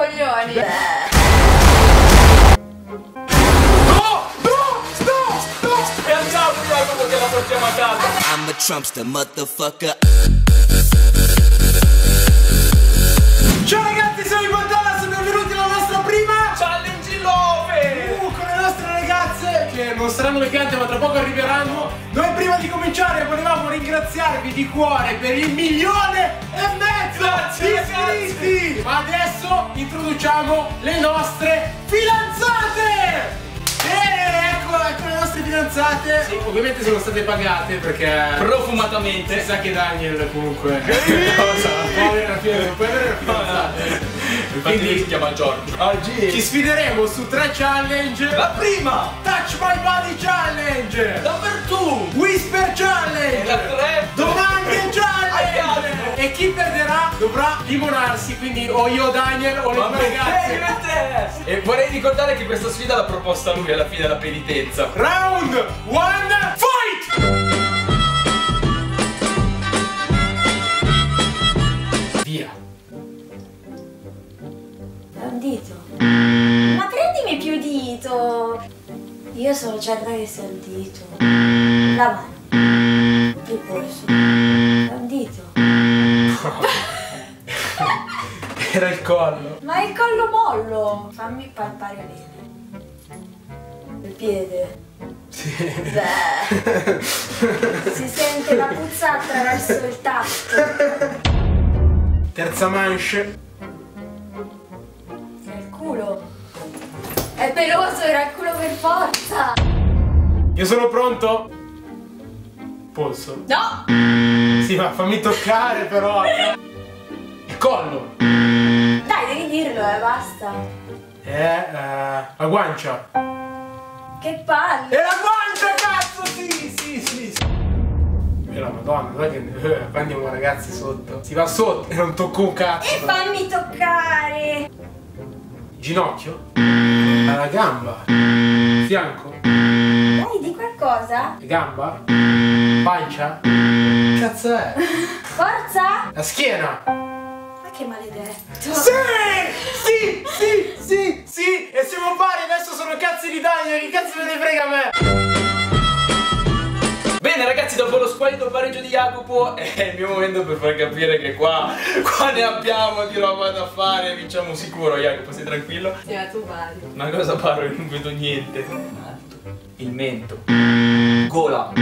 coglioni. No! No! No! No! E andiamo Jacopo che la portiamo a casa! I'm a Trumpster, motherfucker. Ciao ragazzi, sono i saranno le piante ma tra poco arriveranno. Noi prima di cominciare volevamo ringraziarvi di cuore per il milione e mezzo Grazie, di ragazzi. iscritti. Ma adesso introduciamo le nostre fidanzate! E ecco, ecco le nostre fidanzate. Ovviamente sono state pagate perché si Profumatamente! sa che Daniel comunque cosa? Può fidanzata, può avere una fidanzata. Infatti lui si Quindi chiama Giorgio. ci Oggi sfideremo su tre challenge. la prima! Touch My Body Challenge! Two! Whisper Challenge! la tre! Domande Challenge! E chi perderà dovrà limonarsi, quindi o io Daniel o le perché ragazze. E vorrei ricordare che questa sfida l'ha proposta lui alla fine della penitenza. Round 1 Fight! Dito. Io sono certa che sia il dito. La mano. Il polso. È un dito. Era il collo. Ma il collo mollo. Fammi palpare bene. Il piede. Sì. Beh. Si sente la puzza attraverso il tatto. Terza manche. Peloso, era il culo per forza. Io sono pronto? Polso. No! Sì, ma fammi toccare però. Il collo. Dai, devi dirlo, eh, basta. Eh, eh, la guancia. Che palle. E la guancia, cazzo! Sì, sì, sì. sì. E la madonna, sai che eh, andiamo ragazzi sotto. Si va sotto e non tocco un cazzo. E fammi toccare. Ginocchio. La gamba. Fianco. Dai, di qualcosa. Gamba. Pancia. Cazzo è? Forza. La schiena. Ma che maledetto. Sì! Sì! Sì! Sì! Sì! E siamo pari, adesso sono cazzi di Daniel, che cazzo me ne frega a me? Bene ragazzi, dopo lo squalido pareggio di Jacopo è il mio momento per far capire che qua, qua ne abbiamo di roba da fare, vinciamo sicuro Jacopo, sei tranquillo? Sì, ma tu vai. Ma cosa paro? Io non vedo niente. Il mento. Gola.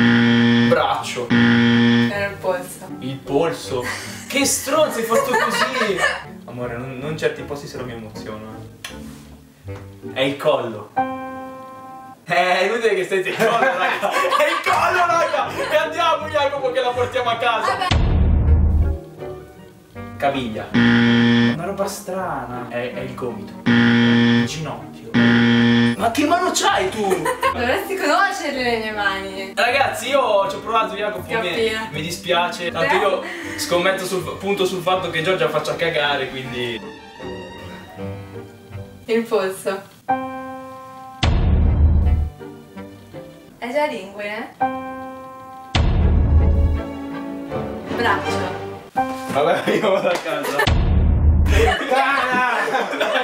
Braccio. Era il polso. Il polso. Che stronzo, hai fatto così. Amore, non, non certi posti se no mi emoziono. eh. È il collo. Eh, è inutile che stai zitto, il collo, raga. È il collo, raga. E andiamo, Jacopo, che la portiamo a casa. Caviglia. Una roba strana. È, è il gomito. Ginocchio. Ma che mano c'hai tu? Dovresti conoscere le mie mani. Ragazzi, io ci ho provato Jacopo, mi, mi dispiace. Tanto io scommetto sul, punto sul fatto che Giorgia faccia cagare, quindi. Il polso. È già lingue, eh? Braccio. Vabbè, io vado a casa. Dai!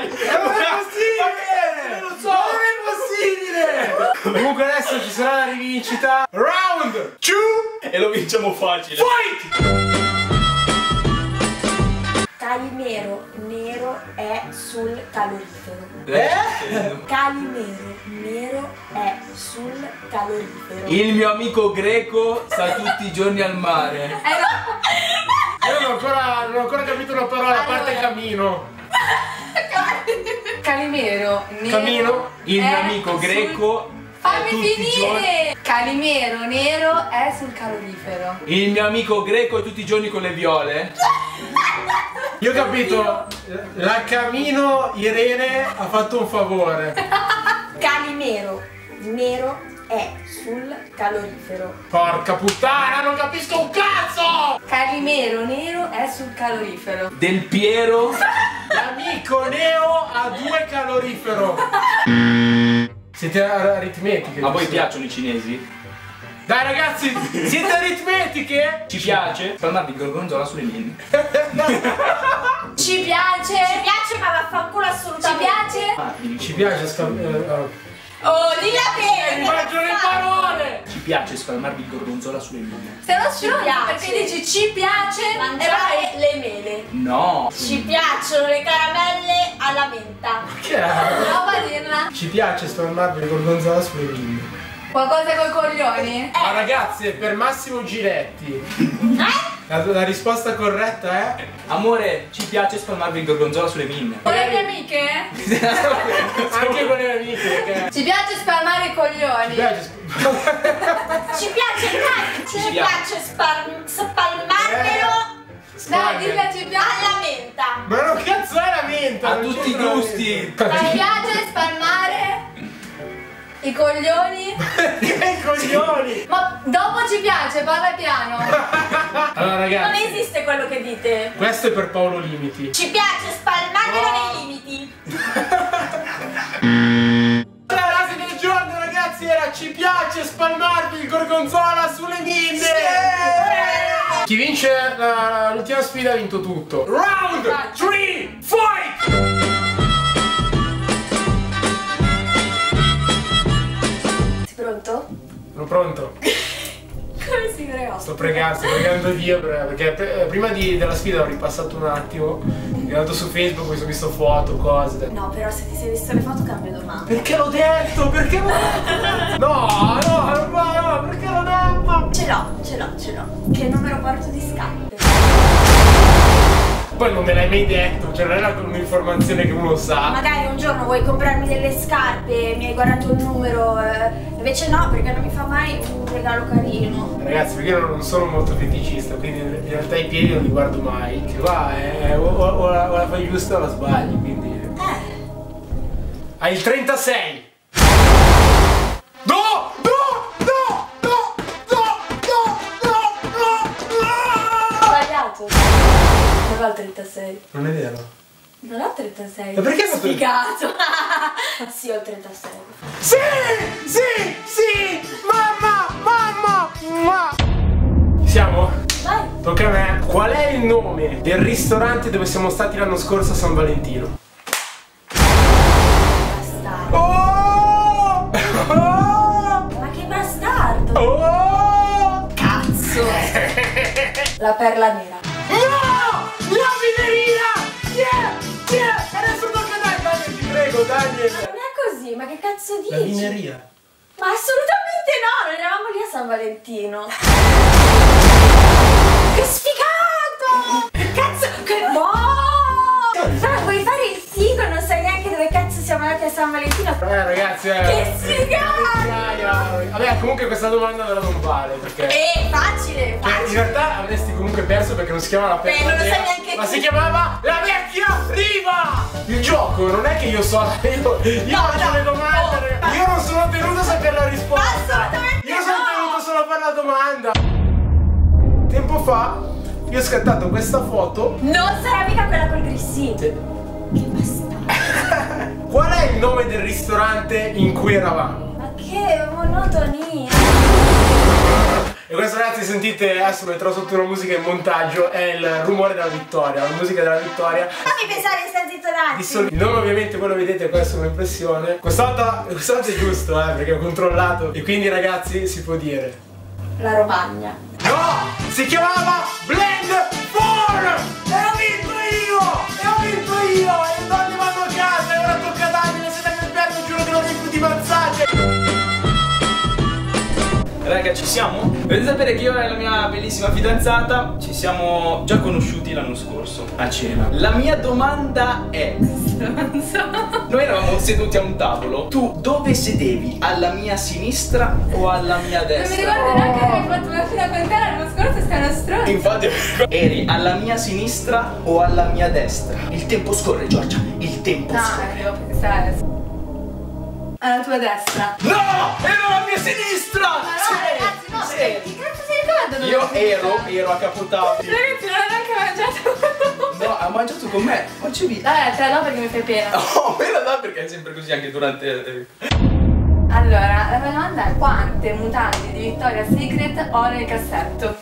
Non è possibile! Non lo so! Non è possibile! Comunque adesso ci sarà la rivincita. Round 2 E lo vinciamo facile. Fight! Calimero nero è sul calorifero. Eh? Calimero nero è sul calorifero. Il mio amico greco sta tutti i giorni al mare. Eh no! Io non ho ancora, non ho ancora capito una parola, a parte camino. Calimero nero. Camino, il mio amico greco Fammi finire! Calimero nero è sul calorifero. Il mio amico greco è tutti i giorni con le viole. Io ho capito, la Camino Irene ha fatto un favore. Calimero nero è sul calorifero. Porca puttana, non capisco un cazzo! Calimero nero è sul calorifero. Del Piero. L'amico Neo ha due calorifero. Siete ar- aritmetiche. A voi piacciono i cinesi? Dai ragazzi, siete aritmetiche? Ci piace? Spalmarvi il gorgonzola sulle linee. Ci piace? Ci piace ma vaffanculo assolutamente. Ci piace? Ci piace scam- eh, eh. Oh, dilla bene! Immagino le parole! Ci piace spalmarvi il gorgonzola sulle mine. Sei uno stronzo piace. perché dici ci piace Mangiare le mele. No! Ci piacciono le caramelle alla menta. Che? Prova a dirla. Ci piace spalmarvi il gorgonzola sulle mine. Qualcosa coi coglioni? Ma ragazzi, per Massimo Giretti, Eh? La, la risposta corretta è... Amore, ci piace spalmarvi il gorgonzola sulle mine. Con le mie amiche? Anche con le amiche, perché... Ci piace spalmare i Ci coglioni. piace Ci piace, dai, ci Ci piace spal- spalmarmelo Dai, dilla ci piace. alla menta. Ma non cazzo è la menta? A tutti i gusti. Ci piace spalmare i coglioni? che coglioni? Ma dopo ci piace, parla piano. allora ragazzi. Non esiste quello che dite. Questo è per Paolo Limiti. Ci piace, spalmatelo wow. nei limiti. La frase del giorno ragazzi era ci piace spalmarvi il gorgonzola sulle mine. Sì. Chi vince l'ultima sfida ha vinto tutto. Round 3, 4! Pronto. Come si crea? Sto pregando, sto pregando Dio per- perché pre- prima di- della sfida ho ripassato un attimo. È andato su Facebook, mi sono visto foto, cose. No, però se ti sei visto le foto cambio domanda. Perché l'ho detto? Perché l'ho detto? No, no, no, no, perché l'ho detto? Ce l'ho, ce l'ho, ce l'ho. Che numero porto di scarpe? Poi non me l'hai mai detto, cioè non è un'informazione che uno sa. Magari un giorno vuoi comprarmi delle scarpe, mi hai guardato il numero, eh, invece no, perché non mi fa mai un regalo carino. Ragazzi, perché io non sono molto feticista, quindi in realtà i piedi non li guardo mai. Che qua è, o, o- o la, o la fai giusta o la sbagli, quindi. Eh, Hai il 36! No! No! No! Non ho il 36. Non è vero. Non ho il 36. Ma perché non- Sfigato. sì, ho il 36. Sì! Sì! Sì! Mamma! Mamma! Ma! Siamo? Vai. Tocca a me. Qual è il nome del ristorante dove siamo stati l'anno scorso a San Valentino? Bastardo. Oh! Oh! Ma che bastardo. Oh! Cazzo. La perla nera. Che cazzo dici? La mineria. Ma assolutamente no, non eravamo lì a San Valentino. Che sfigato! Che cazzo? Che boh! San Valentino? Eh ragazzi, eh. Che! Mineria. Vabbè, comunque questa domanda ve la non vale perché. Eh, facile, Cioè, in facile. realtà avresti comunque perso perché non si chiamava la Beh, non lo sai neanche Ma si chiamava la vecchia riva! Il gioco non è che io so. Io, io No, faccio no. le domande, Oh, Io non sono tenuto a sapere la risposta. Assolutamente Io sono no. tenuto solo a fare la domanda. Tempo fa io ho scattato questa foto. Non sarà mica quella col grissino. Che bastardo. Qual è il nome del ristorante in cui eravamo? Ma che monotonia. E questo ragazzi sentite, adesso metterò sotto una musica in montaggio, è il rumore della vittoria, la musica della vittoria. Fammi pensare, Di attimo. sol- il nome ovviamente voi lo vedete, questa è un'impressione. Questa volta, questa volta è giusto, eh, perché ho controllato. E quindi ragazzi si può dire. La Romagna. No! Si chiamava Blend 4! E ho vinto io! E ho vinto io! Ci siamo? Dovete sapere che io e la mia bellissima fidanzata ci siamo già conosciuti l'anno scorso a cena. La mia domanda è: Noi eravamo seduti a un tavolo. Tu dove sedevi? Alla mia sinistra o alla mia Non mi destra? ricordo neanche che hai fatto una fila con te l'anno scorso, sei uno stronzo. Infatti, eri alla mia sinistra o alla mia destra? Il tempo scorre, Giorgia. Il tempo No, scorre. devo pensare. Alla tua destra. No! Ero alla mia sinistra! Ma no, Sì, ragazzi, no, sì. perché chi cazzo si ricorda dove Io ero, ero a capotavolo. Ragazzi, non ho neanche mangiato. No, ha mangiato con me. Facevi. Vabbè, te la do perché mi fai pena. No, me la dà perché è sempre così anche durante. eh, Allora, la domanda è quante mutande di Victoria's Secret ho nel cassetto?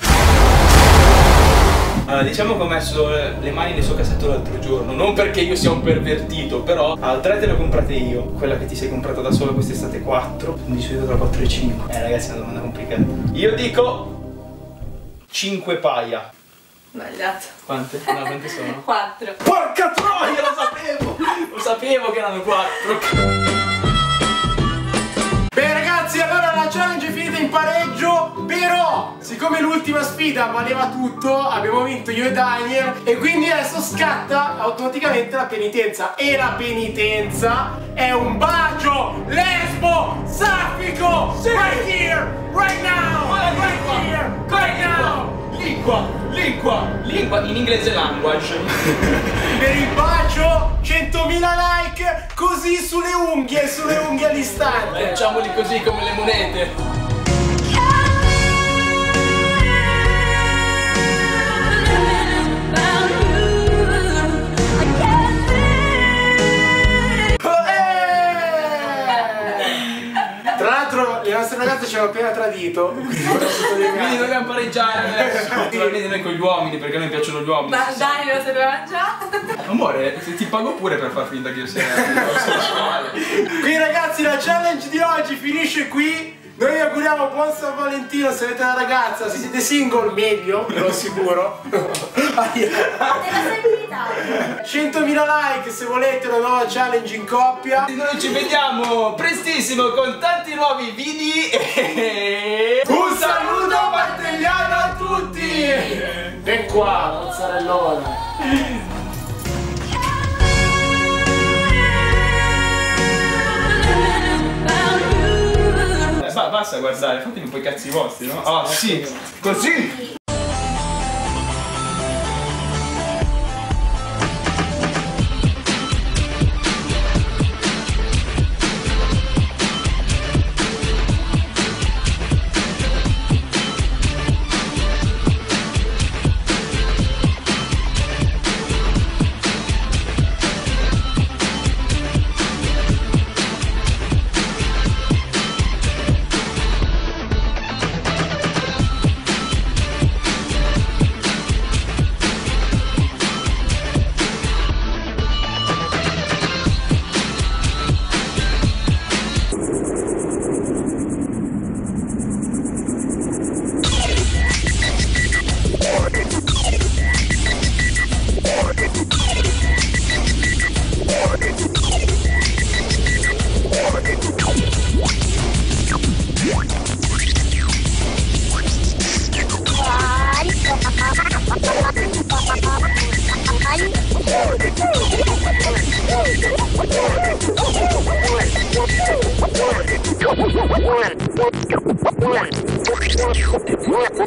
Allora, diciamo che ho messo le mani nel suo cassetto l'altro giorno. Non perché io sia un pervertito, però al 3 te le ho comprate io. Quella che ti sei comprata da sola quest'estate 4. Di solito tra 4 e 5. Eh ragazzi, è una domanda complicata. Io dico 5 paia. Sbagliato. Quante? No, quante sono? 4. Porca troia, lo sapevo! Lo sapevo che erano 4. Beh ragazzi, allora la challenge è finita in pareggio, però siccome l'ultima sfida valeva tutto, abbiamo vinto io e Daniel e quindi adesso scatta automaticamente la penitenza. E la penitenza è un bacio lesbo saffico right here, right now, right here, right now. Lingua, lingua, lingua in inglese language. Per il bacio 100.000 like così sulle unghie, sulle unghie all'istante. Facciamoli così come le monete. Ragazze ci hanno appena tradito. quindi dobbiamo pareggiare adesso. Naturalmente noi con gli uomini, perché a noi piacciono gli uomini. Ma dai, lo sapeva già. Amore, se ti pago pure per far finta che io sia omosessuale. Quindi ragazzi la challenge di oggi finisce qui. Noi vi auguriamo buon San Valentino se avete una ragazza, se siete single meglio, ve lo assicuro. Stabilità. 100.000 like se volete una nuova challenge in coppia. Noi ci vediamo prestissimo con tanti nuovi video e... Un saluto martelliano a tutti! Ven qua, mozzarellone. Ba- basta guardare, fatemi un po' i cazzi vostri, no? Ah, sì, così!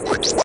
One.